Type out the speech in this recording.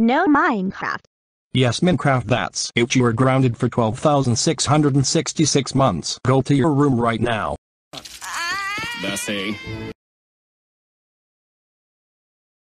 No Minecraft. Yes, Minecraft, that's it. You are grounded for 12,666 months. Go to your room right now. That's a